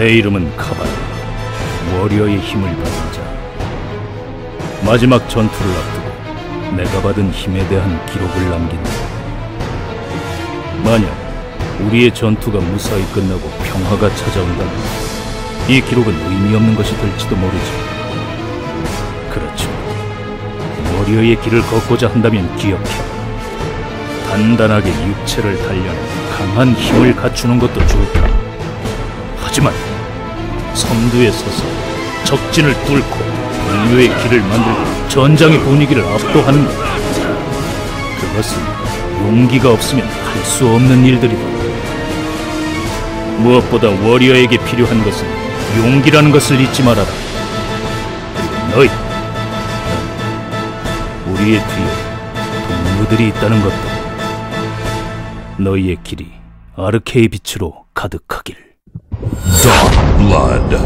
내 이름은 카바라. 워리어의 힘을 받은 자. 마지막 전투를 앞두고 내가 받은 힘에 대한 기록을 남긴다. 만약 우리의 전투가 무사히 끝나고 평화가 찾아온다면 이 기록은 의미 없는 것이 될지도 모르지. 그렇죠. 워리어의 길을 걷고자 한다면 기억해. 단단하게 육체를 단련해 강한 힘을 갖추는 것도 좋다. 하지만 선두에 서서 적진을 뚫고 인류의 길을 만들고 전장의 분위기를 압도하는 것. 그것은 용기가 없으면 할 수 없는 일들이다. 무엇보다 워리어에게 필요한 것은 용기라는 것을 잊지 말아라. 너희, 우리의 뒤에 동무들이 있다는 것도 너희의 길이 아르케의 빛으로 가득하길. Dark Blood.